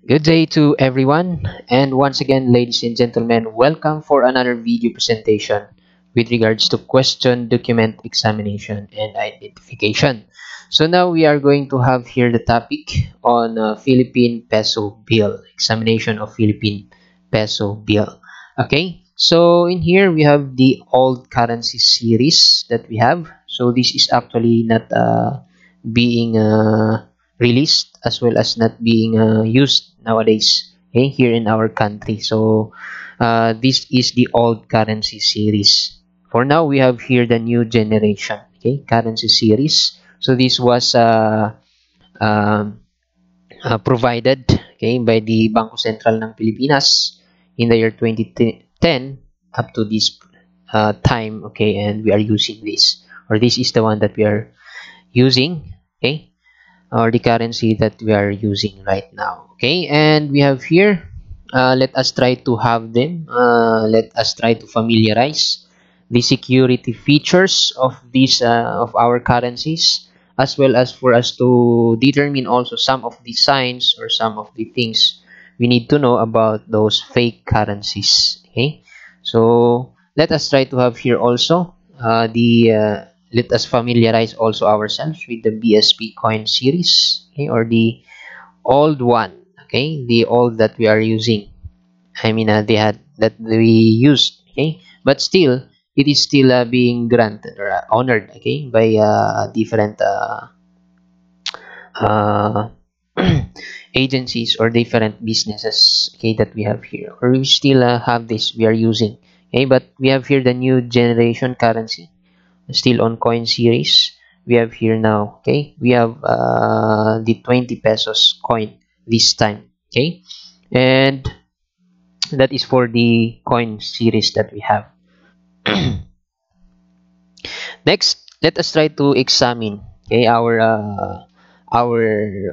Good day to everyone and once again ladies and gentlemen welcome for another video presentation with regards to question document examination and identification. So now we are going to have here the topic on uh, Philippine peso bill examination of Philippine peso bill. Okay so in here we have the old currency series that we have so this is actually not uh, being uh, released as well as not being uh, used nowadays okay here in our country. So uh, this is the old currency series. For now we have here the new generation okay currency series. So this was uh, um, uh, provided okay by the Bangko Sentral ng Pilipinas in the year 2010 up to this uh, time okay and we are using this. Or this is the one that we are using okay or the currency that we are using right now. Okay and we have here uh, let us try to have them uh, let us try to familiarize the security features of these uh, of our currencies as well as for us to determine also some of the signs or some of the things we need to know about those fake currencies. Okay so let us try to have here also uh, the uh, let us familiarize also ourselves with the BSP coin series okay, or the old one okay the old that we are using. I mean uh, they had that we used okay but still it is still uh, being granted or uh, honored okay by uh, different uh, uh, agencies or different businesses okay that we have here. Or we still have this we are using okay but we have here the new generation currency still on coin series. We have here now okay? We have uh, the 20 pesos coin this time okay? And that is for the coin series that we have. Next let us try to examine okay our uh, our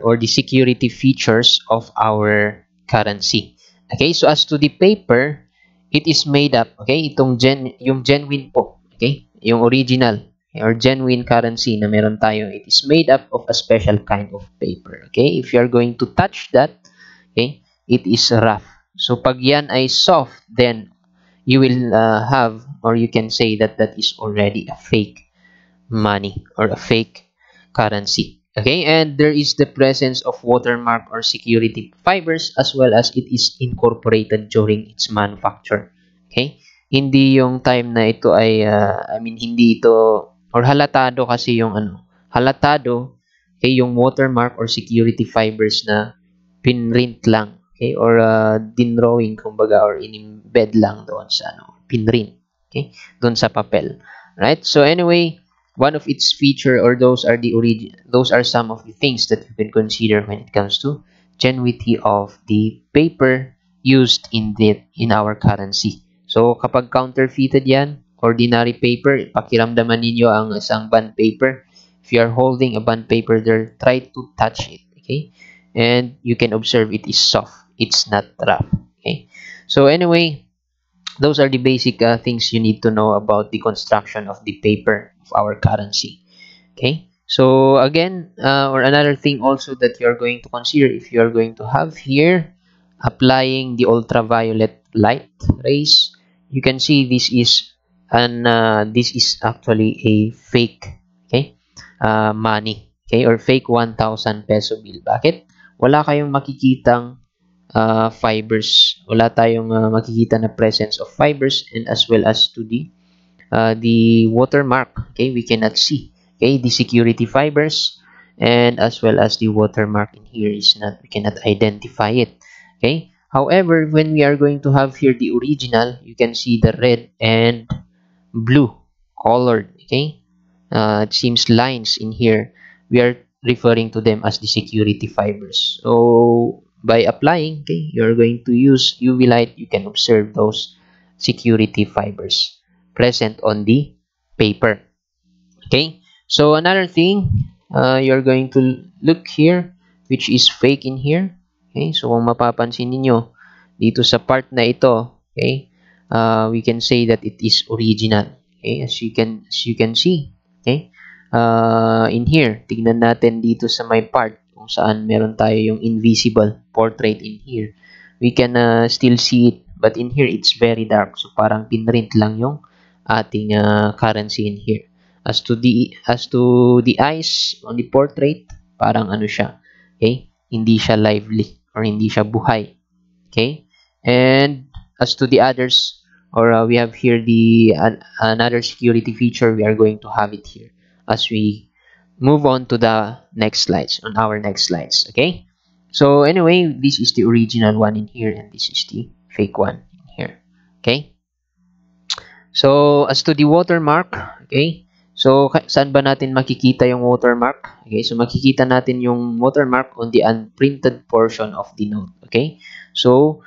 or the security features of our currency okay? So as to the paper it is made up okay? Itong gen yung genuine po okay yung original or genuine currency na meron tayo, it is made up of a special kind of paper. Okay? If you are going to touch that, okay, it is rough. So, pag yan ay soft, then you will uh, have or you can say that that is already a fake money or a fake currency. Okay? And there is the presence of watermark or security fibers as well as it is incorporated during its manufacture. Okay? Hindi yung time na ito ay uh, I mean hindi ito or halatado kasi yung ano halatado kay yung watermark or security fibers na pinrint lang okay? Or uh, dinrawing kumbaga or in-embed lang doon sa ano pinrint okay? Doon sa papel right? So anyway one of its feature or those are the origin those are some of the things that you can consider when it comes to genuinity of the paper used in the in our currency So, kapag counterfeited yan, ordinary paper, pakiramdaman ninyo ang isang bond paper. If you are holding a bond paper there, try to touch it, okay? And you can observe it is soft. It's not rough, okay? So, anyway, those are the basic uh, things you need to know about the construction of the paper of our currency, okay? So, again, uh, or another thing also that you are going to consider if you are going to have here, applying the ultraviolet light rays you can see this is and uh, this is actually a fake okay uh, money okay or fake 1000 peso bill. Bakit? Wala kayong makikitang uh, fibers. Wala tayong uh, makikita na presence of fibers and as well as to the uh, the watermark okay we cannot see okay the security fibers and as well as the watermark in here is not we cannot identify it okay However, when we are going to have here the original, you can see the red and blue colored, okay? Uh, it seems lines in here. We are referring to them as the security fibers. So, by applying, okay, you're going to use UV light, you can observe those security fibers present on the paper. Okay, so another thing, uh, you're going to look here, which is fake in here. Okay, so kung mapapansin niyo dito sa part na ito, okay, uh, we can say that it is original. Okay, as you can as you can see, okay, uh, in here, tignan natin dito sa my part kung saan meron tayo yung invisible portrait in here. We can uh, still see it, but in here it's very dark. So parang pinrint lang yung ating uh, currency in here. As to the as to the eyes on the portrait, parang ano siya, okay? Hindi siya lively or hindi siya buhay. Okay? And as to the others, or uh, we have here the uh, another security feature, we are going to have it here as we move on to the next slides, on our next slides, okay? So anyway, this is the original one in here and this is the fake one in here, okay? So as to the watermark, okay? So saan ba natin makikita yung watermark? Okay, so makikita natin yung watermark on the unprinted portion of the note, okay? So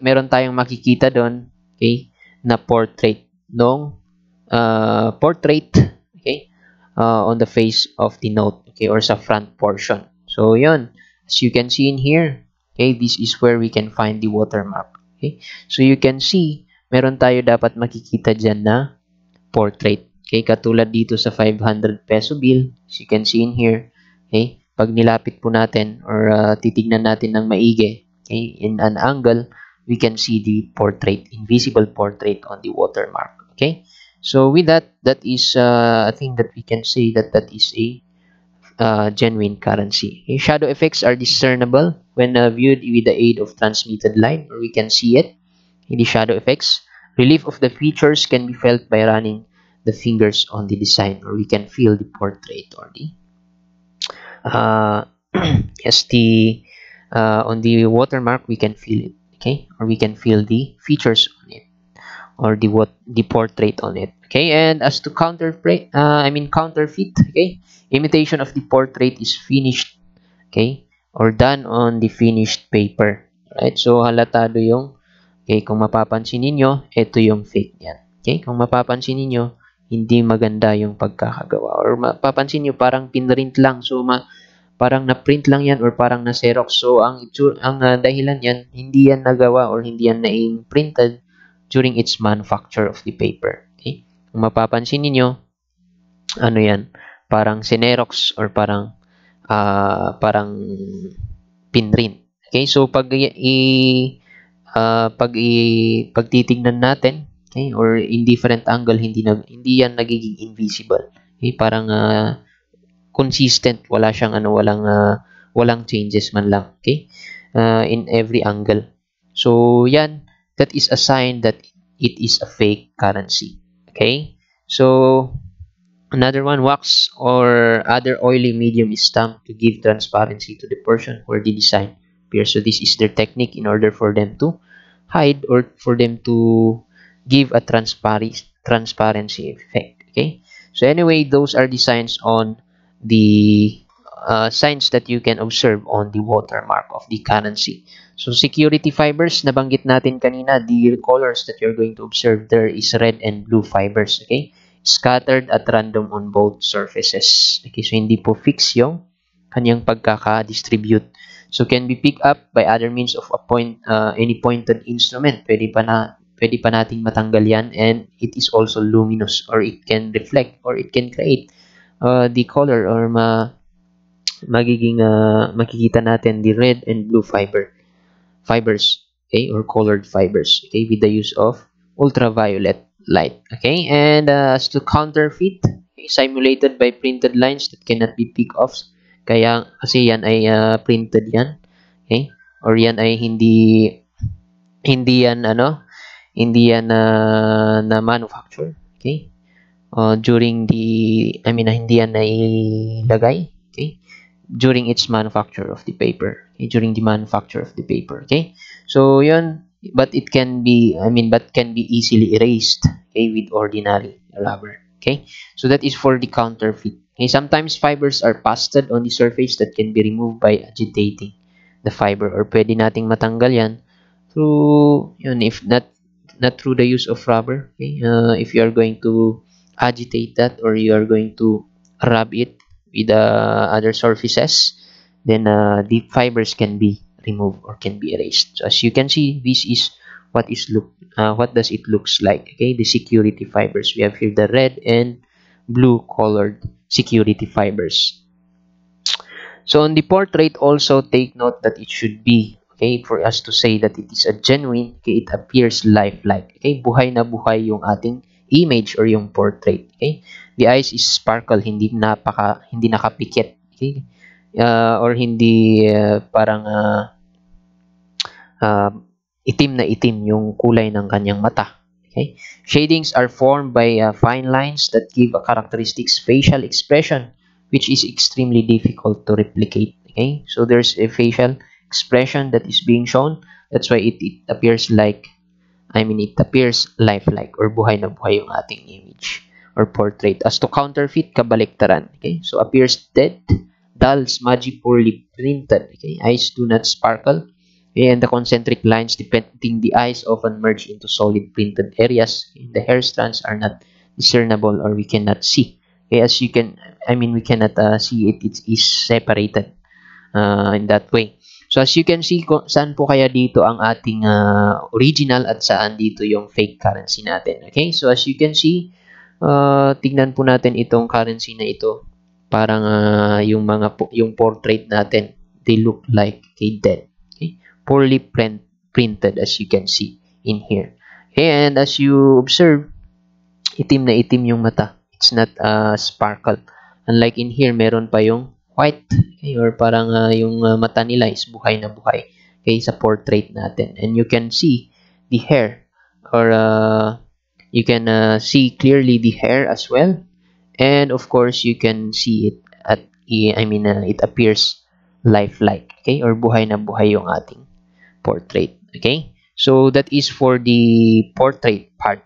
meron tayong makikita doon, okay, na portrait ng uh, portrait, okay? uh, on the face of the note, okay, or sa front portion. So, yun. As you can see in here, okay, this is where we can find the watermark. Okay, so you can see, meron tayo dapat makikita dyan na portrait. Okay, katulad dito sa 500 peso bill, as you can see in here, okay, pag nilapit po natin or uh, titignan natin ng maigi, okay, in an angle, we can see the portrait, invisible portrait on the watermark. Okay, so with that, that is uh, a thing that we can say that that is a uh, genuine currency. Okay? Shadow effects are discernible when uh, viewed with the aid of transmitted light, or we can see it in the shadow effects. Relief of the features can be felt by running the fingers on the design, or we can feel the portrait or the uh, yes, the uh, on the watermark we can feel it, okay, or we can feel the features on it or the what the portrait on it okay? And as to counterfeit uh, i mean counterfeit okay? Imitation of the portrait is finished okay? Or done on the finished paper right? So halatado yung okay? Kung mapapansin niyo ito yung fake niyan okay? Kung mapapansin niyo hindi maganda yung pagkakagawa or mapapansin niyo parang pinrint lang so ma parang na-print lang yan or parang na-xerox. So, ang, ang uh, dahilan yan, hindi yan nagawa or hindi yan na-printed during its manufacture of the paper. Okay? Kung mapapansin niyo ano yan, parang sinerox or parang uh, parang pinrint. Okay? So pag i uh, pag i pagtitingnan natin, okay, or in different angle hindi na hindi yan nagiging invisible. Okay? Parang uh, consistent, wala siyang ano, walang uh, walang changes man lang, okay? Uh, in every angle. So yan that is a sign that it is a fake currency. Okay? So, another one, wax or other oily medium is stamped to give transparency to the portion where the design appears. So, this is their technique in order for them to hide or for them to give a transparency effect. Okay? So, anyway, those are the signs on the uh, signs that you can observe on the watermark of the currency. So security fibers, nabanggit natin kanina, the colors that you're going to observe there is red and blue fibers, okay? Scattered at random on both surfaces. Okay, so hindi po fix yung kanyang pagkaka-distribute. So can be picked up by other means of a point, uh, any pointed instrument. Pwede pa na pwede pa nating matanggal yan and it is also luminous or it can reflect or it can create uh, the color or ma magiging uh, makikita natin the red and blue fiber fibers okay or colored fibers okay with the use of ultraviolet light okay and uh, as to counterfeit okay, simulated by printed lines that cannot be picked off kaya kasi yan ay uh, printed yan okay or yan ay hindi hindi yan ano hindi yan uh, na manufacture okay? Uh, during the I mean uh, hindi yan nailagay okay? During its manufacture of the paper okay? during the manufacture of the paper okay? So yun but it can be i mean but can be easily erased okay with ordinary rubber okay? So that is for the counterfeit okay? Sometimes fibers are pasted on the surface that can be removed by agitating the fiber or pwede nating matanggal yan through yun if not not through the use of rubber okay? Uh, if you are going to agitate that or you are going to rub it with uh, other surfaces then uh, the fibers can be removed or can be erased. So as you can see this is what is look uh, what does it looks like okay? The security fibers. We have here the red and blue colored security fibers. So on the portrait, also take note that it should be, okay, for us to say that it is a genuine, okay, it appears lifelike. Okay, buhay na buhay yung ating image or yung portrait. Okay, the eyes is sparkle, hindi napaka, hindi nakapikit. Okay, uh, or hindi uh, parang uh, uh, itim na itim yung kulay ng kanyang mata. Okay? Shadings are formed by uh, fine lines that give a characteristic facial expression which is extremely difficult to replicate. Okay? So there's a facial expression that is being shown. That's why it, it appears like, I mean, it appears lifelike or buhay na buhay yung ating image or portrait. As to counterfeit, kabaliktaran. Okay? So appears dead, dull, smudgy, poorly printed. Okay? Eyes do not sparkle and the concentric lines depicting the eyes often merge into solid printed areas. The hair strands are not discernible or we cannot see. Okay, as you can, I mean, we cannot uh, see it, it is separated uh, in that way. So as you can see, saan po kaya dito ang ating uh, original at saan dito yung fake currency natin. Okay, so as you can see, uh, tignan po natin itong currency na ito. Parang uh, yung mga yung portrait natin, they look like okay, dead poorly print, printed as you can see in here. Okay, and as you observe, itim na itim yung mata. It's not uh, sparkle. Unlike in here, meron pa yung white. Okay, or parang uh, yung uh, mata nila is buhay na buhay. Okay, sa portrait natin. And you can see the hair or uh, you can uh, see clearly the hair as well. And of course, you can see it at I mean, uh, it appears lifelike. Okay, or buhay na buhay yung ating portrait. Okay? So that is for the portrait part.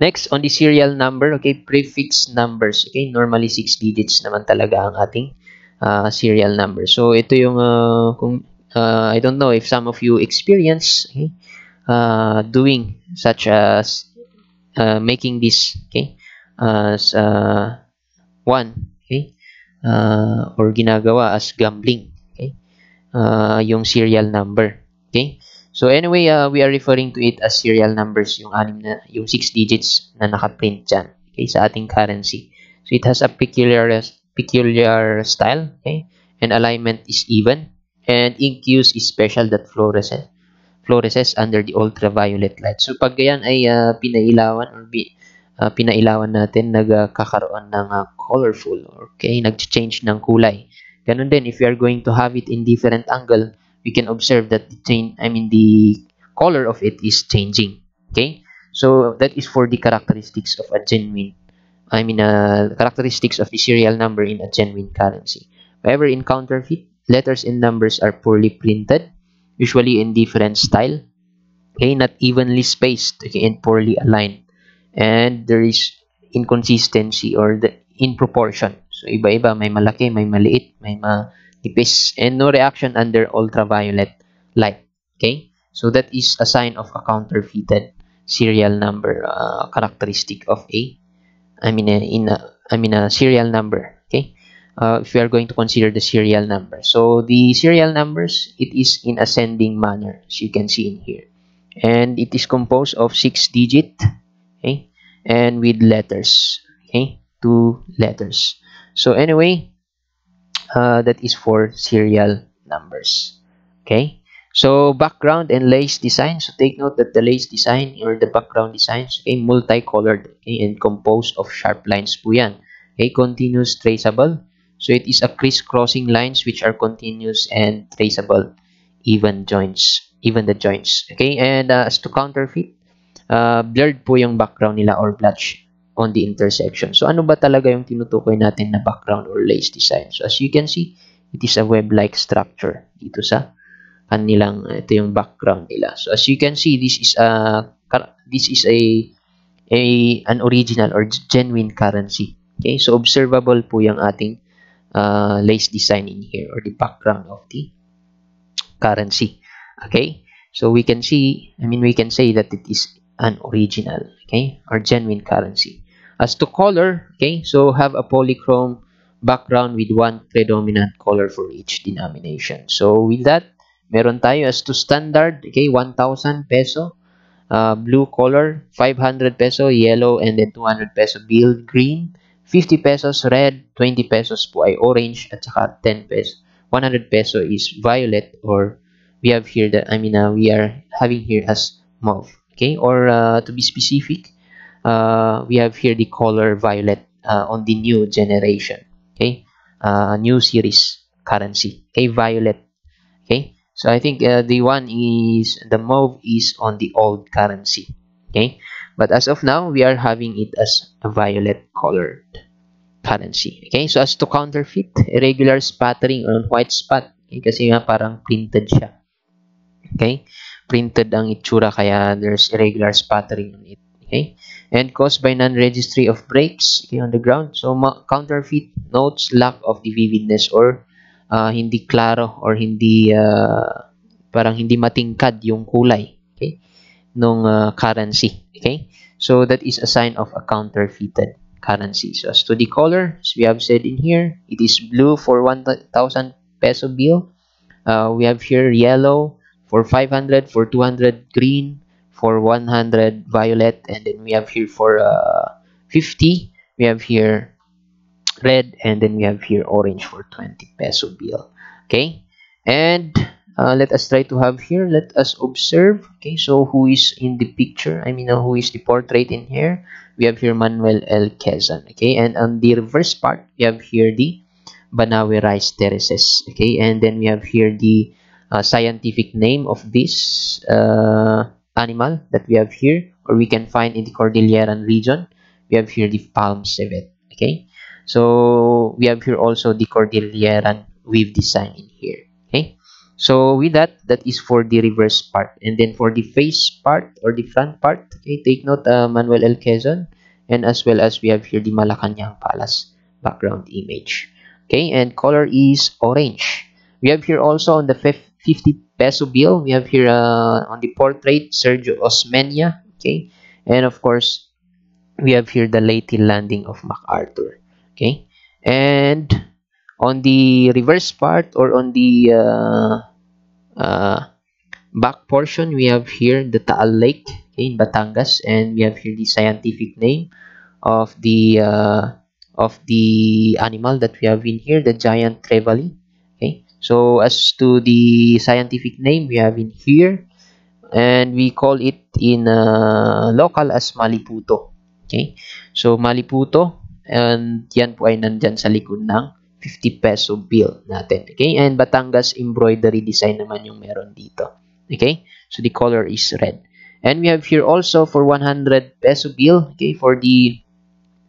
Next, on the serial number, okay, prefix numbers. Okay, normally 6 digits naman talaga ang ating uh, serial number. So ito yung uh, kung uh, I don't know if some of you experience okay, uh, doing such as uh, making this okay as uh, one okay uh, or ginagawa as gambling uh, yung serial number. Okay? So anyway, uh, we are referring to it as serial numbers, yung anim na, yung 6 digits na nakaprint dyan, okay, sa ating currency. So it has a peculiar peculiar style, okay? And alignment is even, and ink use is special that fluoresces fluoresces under the ultraviolet light. So pag ganyan ay uh, pinailawan or bi, uh, pinailawan natin, nagkakaroon ng uh, colorful, okay? Nag-change ng kulay. Ganun din, if you are going to have it in different angle, we can observe that the chain, I mean the color of it is changing. Okay, so that is for the characteristics of a genuine, I mean uh, characteristics of the serial number in a genuine currency. However, in counterfeit, letters and numbers are poorly printed, usually in different style, okay, not evenly spaced, okay, and poorly aligned, and there is inconsistency or the in proportion. So, iba-iba. May malaki, may maliit, may manipis. And no reaction under ultraviolet light. Okay? So, that is a sign of a counterfeited serial number uh, characteristic of a, I mean, a, in a, I mean, a serial number. Okay? Uh, if we are going to consider the serial number. So, the serial numbers, it is in ascending manner, as you can see in here. And it is composed of six digit, okay, and with letters, okay two letters. So anyway, uh, that is for serial numbers. Okay. So background and lace design. So take note that the lace design or the background designs okay, multicolored okay, and composed of sharp lines po yan. Okay, continuous traceable. So it is a crisscrossing lines which are continuous and traceable even joints, even the joints. Okay, and uh, as to counterfeit, uh, blurred po yung background nila or blotch on the intersection. So, ano ba talaga yung tinutukoy natin na background or lace design? So, as you can see, it is a web-like structure dito sa kanilang, ito yung background nila. So, as you can see, this is a, this is a, a an original or genuine currency. Okay, so observable po yung ating uh, lace design in here or the background of the currency. Okay, so we can see, I mean, we can say that it is an original, okay, or genuine currency. As to color, okay, so have a polychrome background with one predominant color for each denomination. So with that, meron tayo. As to standard, okay, 1,000 peso, uh, blue color, 500 peso, yellow, and then 200 peso bill green, 50 pesos red, 20 pesos po orange, at saka 10 peso 100 peso is violet or we have here that I mean uh, we are having here as mauve okay or uh, to be specific uh, we have here the color violet uh, on the new generation okay uh, new series currency okay violet okay so I think uh, the one is the mauve is on the old currency okay but as of now we are having it as a violet colored currency. Okay, so as to counterfeit, irregular spattering on white spot. Okay, kasi nga parang printed siya. Okay, printed ang itsura kaya there's irregular spattering on it. Okay, and caused by non-registry of breaks okay, on the ground. So counterfeit notes lack of the vividness or uh, hindi klaro or hindi uh, parang hindi matingkad yung kulay. Okay, nung uh, currency. Okay, so that is a sign of a counterfeited currency. So as to the color, as we have said in here, it is blue for 1,000 peso bill. Uh, we have here yellow for 500, for 200 green, for 100 violet, and then we have here for uh, 50, we have here red, and then we have here orange for 20 peso bill. Okay, and uh, let us try to have here, let us observe, okay, so who is in the picture, I mean, uh, who is the portrait in here, we have here Manuel L. Quezon, okay, and on the reverse part, we have here the Banawe rice terraces, okay, and then we have here the uh, scientific name of this uh, animal that we have here, or we can find in the Cordilleran region, we have here the palm civet, okay, so we have here also the Cordilleran weave design in here, okay, so with that, that is for the reverse part. And then for the face part or the front part, okay, take note uh, Manuel L. Quezon. And as well as we have here the Malacanang Palace background image. Okay, and color is orange. We have here also on the 50 peso bill, we have here uh, on the portrait Sergio Osmeña. Okay, and of course, we have here the Leyte landing of MacArthur. Okay, and on the reverse part or on the uh, uh, back portion we have here the Taal Lake okay, in Batangas and we have here the scientific name of the uh, of the animal that we have in here the giant trevally so as to the scientific name we have in here and we call it in uh, local as Maliputo okay so Maliputo and yan po ay nandyan sa likod ng 50 peso bill natin. Okay? And Batangas embroidery design naman yung meron dito. Okay? So the color is red. And we have here also for 100 peso bill, okay, for the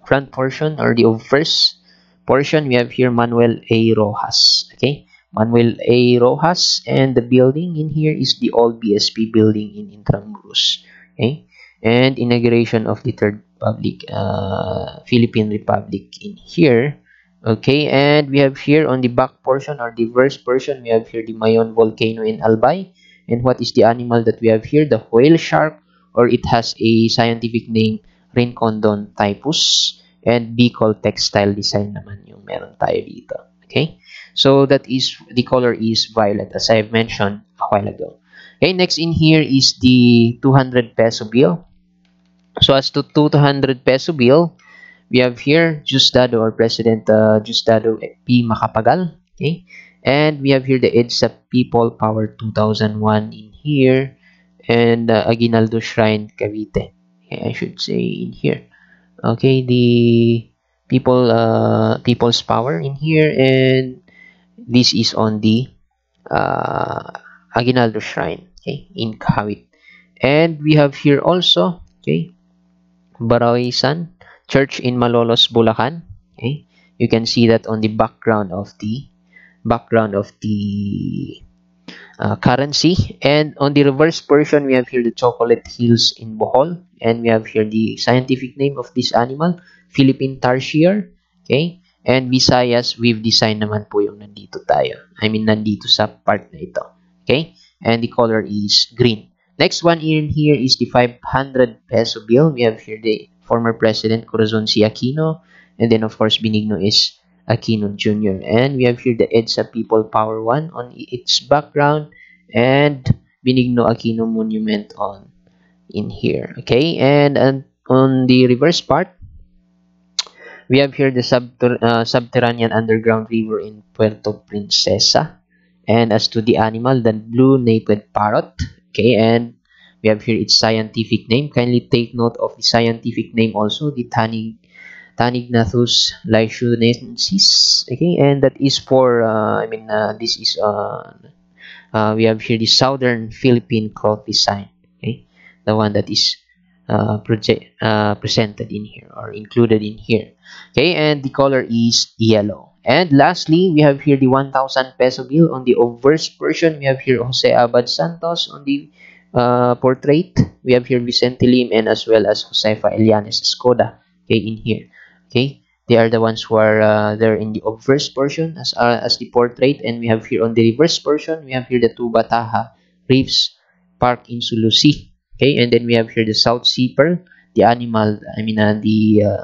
front portion or the first portion, we have here Manuel A. Roxas. Okay? Manuel A. Roxas and the building in here is the old BSP building in Intramuros. Okay? And inauguration of the Third Republic, uh, Philippine Republic in here Okay, and we have here on the back portion or the verse portion, we have here the Mayon volcano in Albay. And what is the animal that we have here? The whale shark, or it has a scientific name, Rhincodon typus. And Bicol textile design naman yung meron tayo dito. Okay, so that is, the color is violet as I've mentioned a while ago. Okay, next in here is the 200 peso bill. So as to 200 peso bill, we have here Diosdado or President uh, Diosdado P. Macapagal. Okay, and we have here the EDSA People Power 2001 in here, and uh, Aguinaldo Shrine Cavite. Okay, I should say in here. Okay, the people uh, People's Power in here, and this is on the uh, Aguinaldo Shrine. Okay, in Kawit. And we have here also, okay, Barasoain church in Malolos, Bulacan. Okay, you can see that on the background of the background of the uh, currency. And on the reverse portion, we have here the chocolate hills in Bohol, and we have here the scientific name of this animal, Philippine tarsier. Okay, and Visayas we've design naman po yung nandito tayo. I mean, nandito sa part na ito. Okay, and the color is green. Next one in here is the 500 peso bill. We have here the former President Corazon C. Aquino, and then of course Benigno is Aquino Jr. And we have here the EDSA People Power 1 on its background and Benigno Aquino Monument on in here. Okay, and, and on the reverse part, we have here the subter uh, subterranean underground river in Puerto Princesa. And as to the animal, the blue-naped parrot. Okay, and we have here its scientific name. Kindly take note of the scientific name also, the Tanig Tanygnathus lucionensis. Okay, and that is for, uh, I mean, uh, this is, uh, uh, we have here the southern Philippine cloth design. Okay, the one that is uh, project, uh, presented in here or included in here. Okay, and the color is yellow. And lastly, we have here the 1,000 peso bill. On the obverse portion, we have here Jose Abad Santos. On the uh, portrait, we have here Vicente Lim and as well as Josefa Llanes Escoda. Okay, in here. Okay, they are the ones who are uh, there in the obverse portion as uh, as the portrait. And we have here on the reverse portion, we have here the Tubbataha Reefs Park in Sulu Sea. Okay, and then we have here the South Sea Pearl, the animal, I mean, uh, the uh,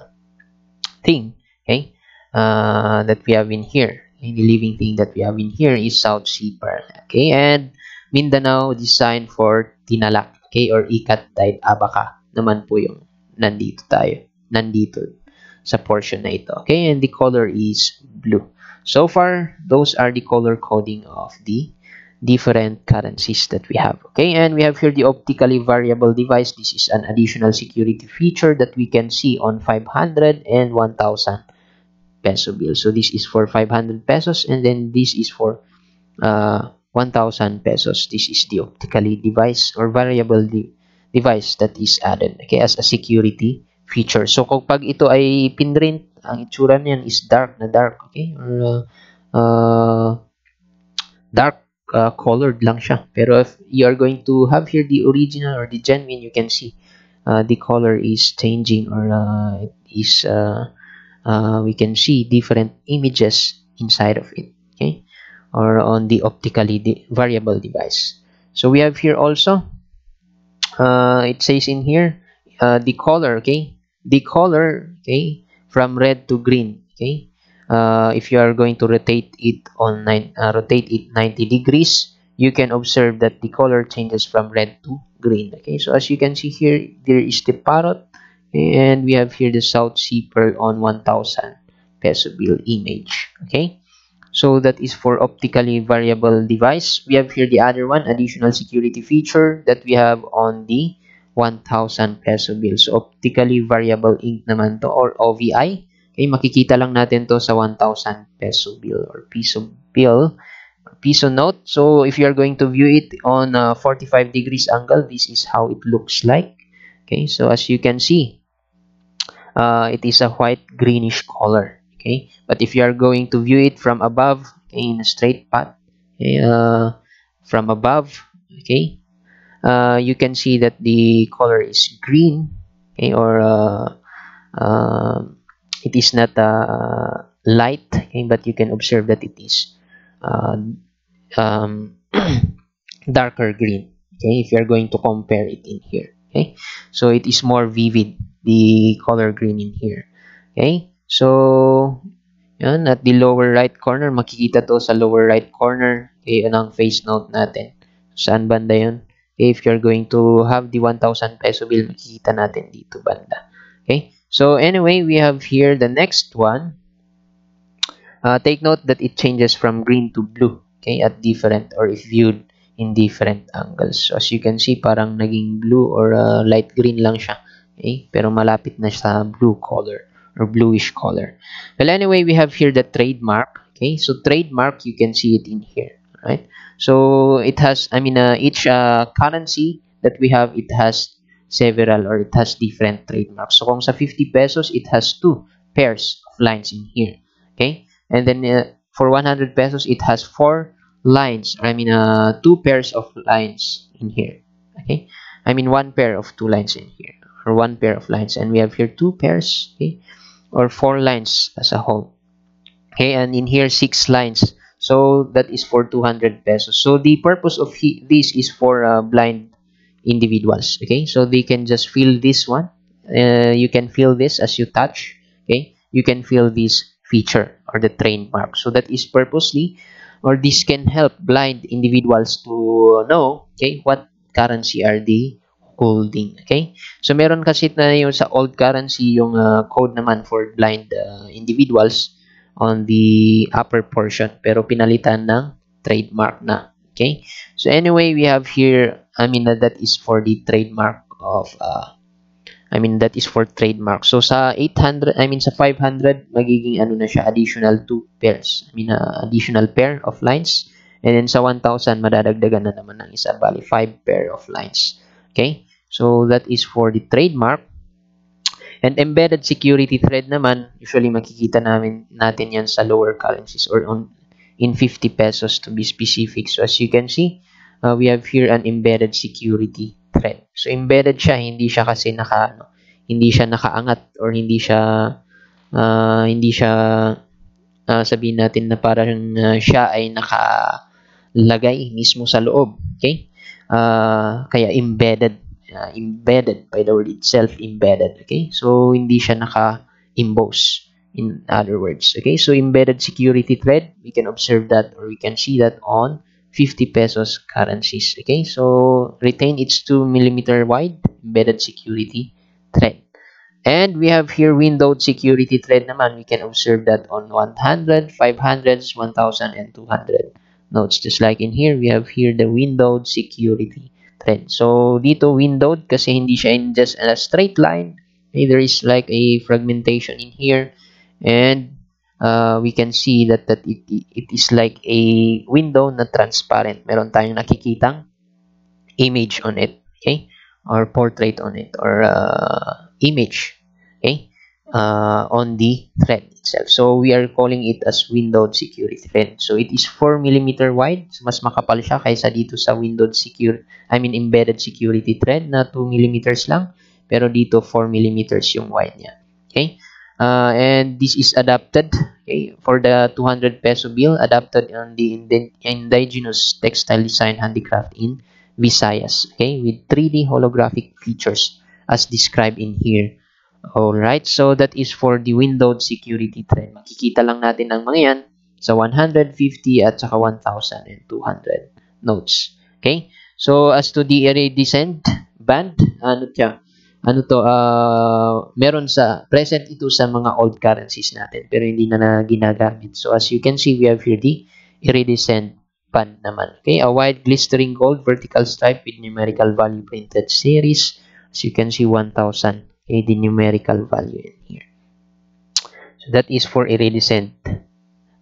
thing. Okay, uh, that we have in here. Any living thing that we have in here is South Sea Pearl. Okay, and Mindanao design for Tinalak. Okay, or Ikat Tide Abaca naman po yung nandito tayo. Nandito sa portion na ito. Okay, and the color is blue. So far, those are the color coding of the different currencies that we have. Okay, and we have here the optically variable device. This is an additional security feature that we can see on 500 and 1000 peso bill. So this is for 500 pesos and then this is for uh, 1,000 pesos. This is the optically device or variable de device that is added okay, as a security feature. So kapag ito ay pinrint, ang itsura niyan is dark na dark, okay? Or uh, uh, dark uh, colored lang siya. Pero if you are going to have here the original or the genuine, you can see uh, the color is changing or uh, it is uh, uh, we can see different images inside of it okay? Or on the optically de variable device. So we have here also uh, it says in here uh, the color okay? The color okay from red to green okay uh, if you are going to rotate it on nine uh, rotate it 90 degrees you can observe that the color changes from red to green. Okay so as you can see here there is the parrot and we have here the South Sea Pearl on 1000 peso bill image okay? So that is for optically variable device. We have here the other one additional security feature that we have on the 1000 peso bill. So optically variable ink naman to or OVI okay makikita lang natin to sa 1000 peso bill or piso bill piso note. So if you are going to view it on a 45 degrees angle this is how it looks like. Okay so as you can see uh, it is a white greenish color. Okay but if you are going to view it from above okay, in a straight path okay, uh, from above okay uh, you can see that the color is green okay or uh, uh, it is not uh, light okay, but you can observe that it is uh, um, darker green okay if you are going to compare it in here okay? So it is more vivid the color green in here okay? So yan at the lower right corner makikita to sa lower right corner okay anong face note natin. Saan banda yun? Okay, if you're going to have the 1,000 peso bill makikita natin dito banda okay so anyway we have here the next one uh, take note that it changes from green to blue okay at different or if viewed in different angles. As you can see, parang naging blue or uh, light green lang siya. Okay? Pero malapit na sa blue color or bluish color. Well, anyway, we have here the trademark. Okay? So, trademark, you can see it in here. Right? So, it has, I mean, uh, each uh, currency that we have, it has several or it has different trademarks. So, kung sa 50 pesos, it has two pairs of lines in here. Okay? And then, uh, for 100 pesos, it has four lines i mean uh, two pairs of lines in here okay i mean one pair of two lines in here or one pair of lines and we have here two pairs okay or four lines as a whole okay and in here six lines so that is for 200 pesos so the purpose of this is for uh, blind individuals okay so they can just feel this one uh, you can feel this as you touch okay you can feel this feature or the trademark so that is purposely or this can help blind individuals to know okay what currency are they holding. Okay? So, meron kasi na yung sa old currency, yung uh, code naman for blind uh, individuals on the upper portion. Pero pinalitan ng trademark na. Okay? So, anyway, we have here, I mean, uh, that is for the trademark of, uh, I mean, that is for trademark. So, sa 800, I mean, sa 500, magiging ano na siya, additional 2 pairs. I mean, uh, additional pair of lines. And then sa 1,000, madadagdagan na naman ng isa, bali 5 pair of lines. Okay? So, that is for the trademark. And embedded security thread naman, usually makikita namin natin yan sa lower currencies or on in 50 pesos to be specific. So, as you can see, uh, we have here an embedded security thread. So, embedded siya, hindi siya kasi naka, ano, hindi siya nakaangat or hindi siya, uh, hindi siya, uh, sabihin natin na parang uh, siya ay nakalagay mismo sa loob. Okay? Uh, kaya embedded uh, embedded by the word itself embedded okay so hindi siya naka emboss in other words okay so embedded security thread we can observe that or we can see that on 50 pesos currencies okay so retain its 2 millimeter wide embedded security thread and we have here windowed security thread naman we can observe that on 100 500s 1000 and 200 notes just like in here we have here the windowed security thread. So, dito windowed kasi hindi siya in just a straight line. Okay, there is like a fragmentation in here. And uh, we can see that, that it, it is like a window na transparent. Meron tayong nakikitang image on it. Okay? Or portrait on it. Or uh, image. Okay? Uh, on the thread itself. So, we are calling it as windowed security thread. So, it is 4 millimeter wide. So, mas makapal siya kaysa dito sa windowed secure, I mean embedded security thread na 2 millimeters lang. Pero dito 4 millimeters yung wide niya. Okay? Uh, and this is adapted okay, for the 200 peso bill, adapted on the indigenous textile design handicraft in Visayas. Okay? With 3D holographic features as described in here. Alright, so that is for the windowed security thread. Makikita lang natin ang mga yan sa 150 at saka 1,200 notes. Okay? So, as to the iridescent band, ano siya? Ano to? Uh, meron sa, present ito sa mga old currencies natin, pero hindi na, na ginagamit. So, as you can see, we have here the iridescent band naman. Okay? A wide glistering gold vertical stripe with numerical value printed series. As you can see, 1,000 okay, the numerical value in here. So that is for iridescent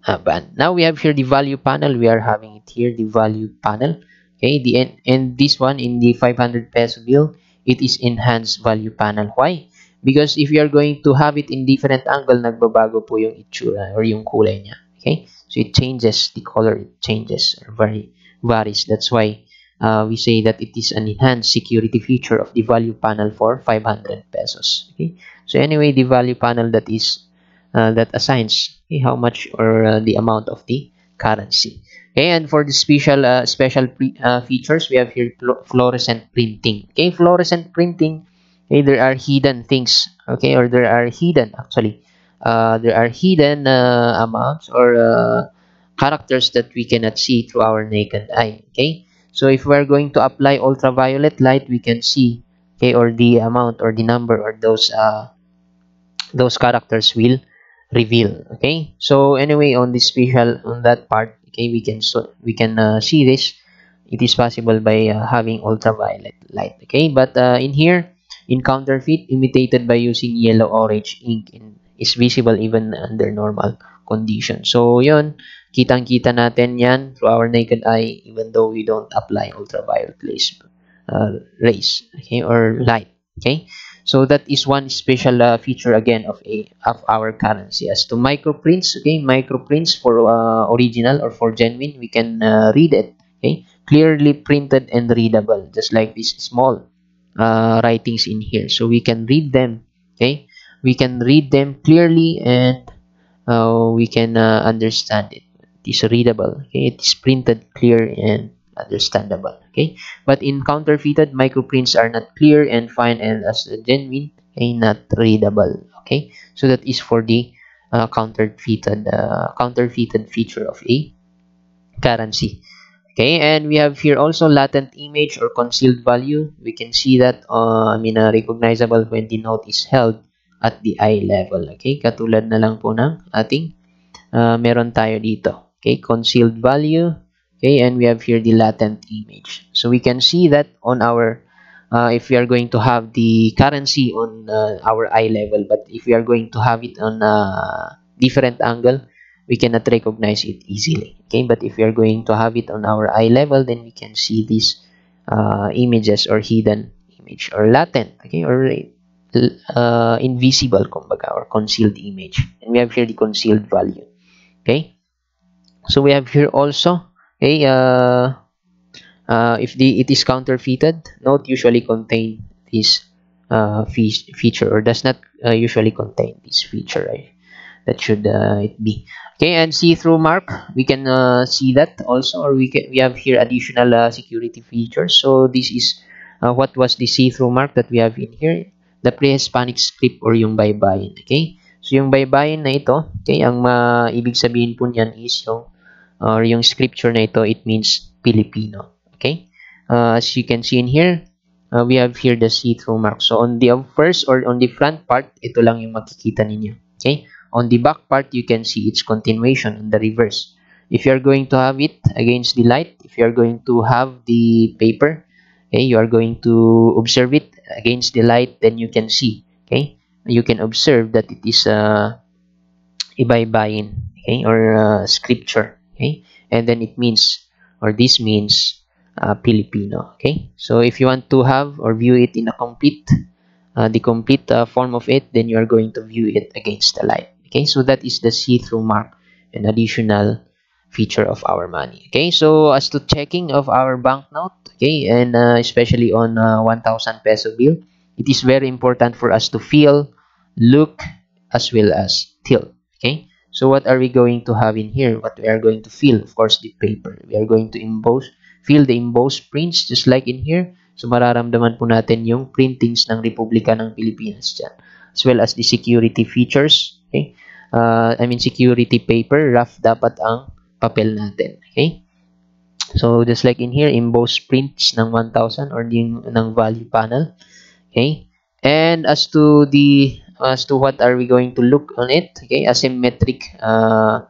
uh, band. Now we have here the value panel. We are having it here, the value panel. Okay, the and this one in the 500 peso bill, it is enhanced value panel. Why? Because if you are going to have it in different angle, nagbabago po yung itsura or yung kulay niya. Okay? So it changes the color, it changes or vary, varies. That's why uh, we say that it is an enhanced security feature of the value panel for 500 pesos okay so anyway the value panel that is uh, that assigns okay, how much or uh, the amount of the currency and for the special uh, special uh, features we have here fluorescent printing okay fluorescent printing okay there are hidden things okay or there are hidden actually uh, there are hidden amounts or characters that we cannot see through our naked eye okay so if we're going to apply ultraviolet light, we can see, okay, or the amount or the number or those uh, those characters will reveal. Okay. So anyway, on this special on that part, okay, we can so we can uh, see this. It is possible by uh, having ultraviolet light. Okay, but uh, in here, in counterfeit, imitated by using yellow orange ink, in, is visible even under normal conditions. So yon kitang-kita natin yan through our naked eye even though we don't apply ultraviolet rays, uh, rays okay, or light. Okay, so that is one special uh, feature again of a of our currency. As to microprints, okay, microprints for uh, original or for genuine, we can uh, read it. Okay, clearly printed and readable, just like these small uh, writings in here. So we can read them. Okay, we can read them clearly and uh, we can uh, understand it. it is readable okay it is printed clear and understandable okay but in counterfeited microprints are not clear and fine and as genuine okay not readable okay so that is for the uh, counterfeited uh, counterfeited feature of a currency Okay, and we have here also latent image or concealed value. We can see that, uh, I mean, uh, recognizable when the note is held at the eye level. Okay, katulad na lang po ng ating uh, meron tayo dito. Okay, concealed value. Okay, and we have here the latent image. So we can see that on our, uh, if we are going to have the currency on uh, our eye level, but if we are going to have it on a different angle, we cannot recognize it easily. Okay but if we are going to have it on our eye level then we can see these uh, images or hidden image or latent okay or uh, invisible kumbaga or concealed image. And we have here the concealed value. Okay so we have here also okay uh, uh, if the it is counterfeited note usually contain this uh, fe feature or does not uh, usually contain this feature right? that should uh, it be. Okay and see-through mark we can uh, see that also or we can we have here additional uh, security features. So this is uh, what was the see-through mark that we have in here? The pre-hispanic script or yung baybayin okay? So yung baybayin na ito okay ang uh, ibig sabihin po niyan is yung or yung scripture na ito it means Filipino okay? Uh, as you can see in here uh, we have here the see-through mark. So on the first or on the front part ito lang yung makikita ninyo. Okay? On the back part you can see its continuation in the reverse. If you are going to have it against the light if you are going to have the paper okay you are going to observe it against the light then you can see okay? You can observe that it is uh, ibaybayin okay or uh, scripture okay? And then it means or this means uh, Filipino okay? So if you want to have or view it in a complete uh, the complete uh, form of it then you are going to view it against the light. Okay? So that is the see-through mark an additional feature of our money. Okay? So as to checking of our banknote okay? And uh, especially on uh, 1000 peso bill it is very important for us to feel look as well as tilt so what are we going to have in here what we are going to feel of course the paper we are going to emboss feel the embossed prints just like in here so mararamdaman po natin yung printings ng Republika ng Pilipinas dyan as well as the security features okay uh, I mean security paper, rough dapat ang papel natin. Okay? So, just like in here, embossed prints ng 1,000 or yung ng value panel. Okay? And as to the as to what are we going to look on it, okay? Asymmetric uh,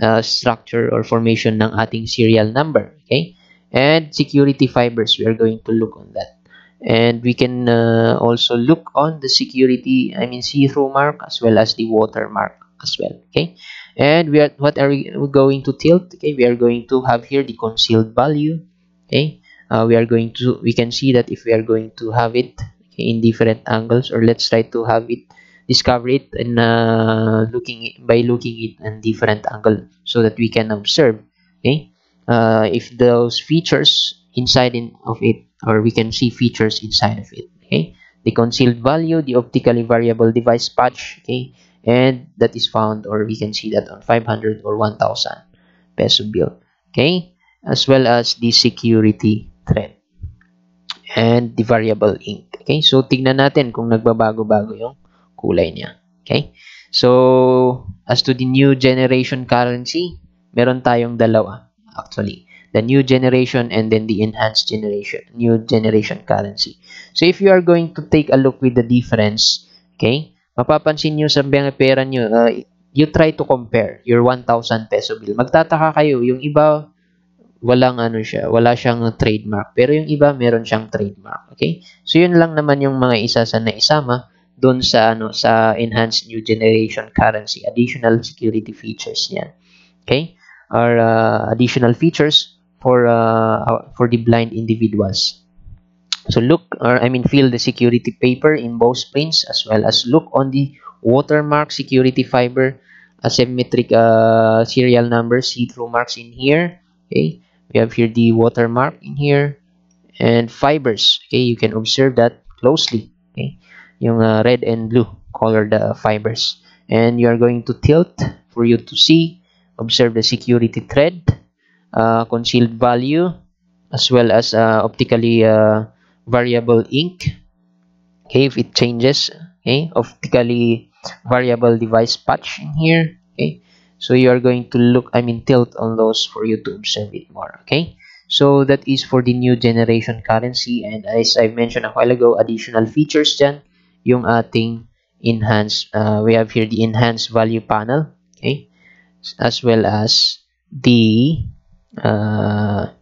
uh, structure or formation ng ating serial number. Okay? And security fibers, we are going to look on that. And we can uh, also look on the security, I mean see-through mark as well as the watermark as well okay and we are what are we going to tilt okay we are going to have here the concealed value okay uh, we are going to we can see that if we are going to have it okay, in different angles or let's try to have it discover it and uh, looking by looking it in different angle so that we can observe okay? Uh, if those features inside in of it or we can see features inside of it okay? The concealed value the optically variable device patch okay? And that is found or we can see that on 500 or 1000 peso bill okay? As well as the security thread and the variable ink okay? So tignan natin kung nagbabago-bago yung kulay niya okay so as to the new generation currency meron tayong dalawa actually the new generation and then the enhanced generation new generation currency so if you are going to take a look with the difference okay mapapansin nyo sa pera nyo, uh, you try to compare your 1,000 peso bill. Magtataka kayo, yung iba, walang ano siya, wala siyang trademark. Pero yung iba, meron siyang trademark. Okay? So, yun lang naman yung mga isa sa naisama doon sa ano sa enhanced new generation currency additional security features niyan okay or uh, additional features for uh, for the blind individuals so look, or I mean feel the security paper embossed prints as well as look on the watermark security fiber asymmetric uh, serial number see-through marks in here. Okay, we have here the watermark in here and fibers. Okay, you can observe that closely. Yung uh, red and blue colored uh, fibers. And you are going to tilt for you to see, observe the security thread, uh, concealed value, as well as uh, optically uh, variable ink. Okay if it changes okay optically variable device patch in here okay. So you are going to look i mean tilt on those for you to observe it more okay. So that is for the new generation currency. And as i mentioned a while ago additional features dyan yung ating enhanced uh, we have here the enhanced value panel okay? As well as the uh,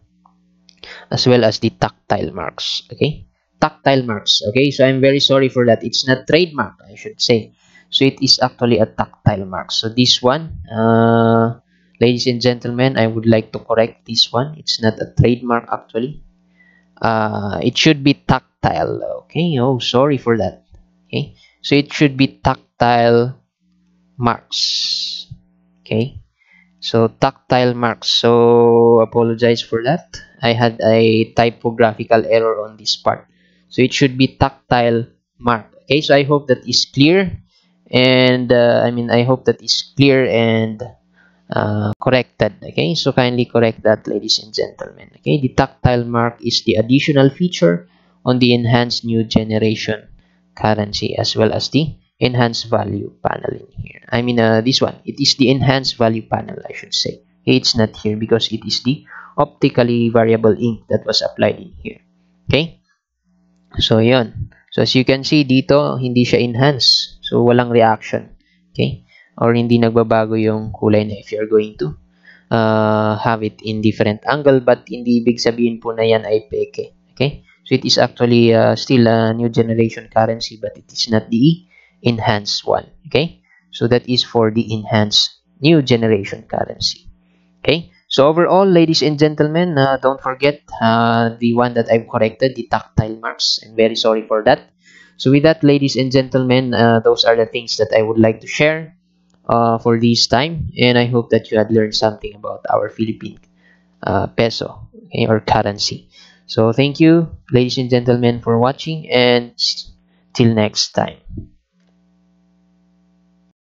as well as the tactile marks okay? Tactile marks okay? So i'm very sorry for that. It's not trademark i should say. So it is actually a tactile mark. So this one uh, ladies and gentlemen i would like to correct this one. It's not a trademark actually. Uh, it should be tactile okay? Oh sorry for that okay? So it should be tactile marks. Okay? So tactile marks. So apologize for that. I had a typographical error on this part. So it should be tactile mark. Okay? So i hope that is clear. And uh, i mean i hope that is clear and uh, corrected. Okay? So kindly correct that ladies and gentlemen. Okay? The tactile mark is the additional feature on the enhanced new generation currency as well as the enhanced value panel in here. I mean uh, this one it is the enhanced value panel i should say. It's not here because it is the optically variable ink that was applied in here. Okay? So yon so as you can see dito hindi siya enhanced. So walang reaction. Okay? Or hindi nagbabago yung kulay na if you're going to uh, have it in different angle. But hindi ibig sabihin po na yan ay peke. Okay so it is actually uh, still a new generation currency but it is not the enhanced one okay? So that is for the enhanced new generation currency okay? So overall ladies and gentlemen uh, don't forget uh, the one that i've corrected the tactile marks. I'm very sorry for that. So with that ladies and gentlemen uh, those are the things that i would like to share uh, for this time and i hope that you had learned something about our philippine uh, peso okay, or currency so thank you ladies and gentlemen for watching and till next time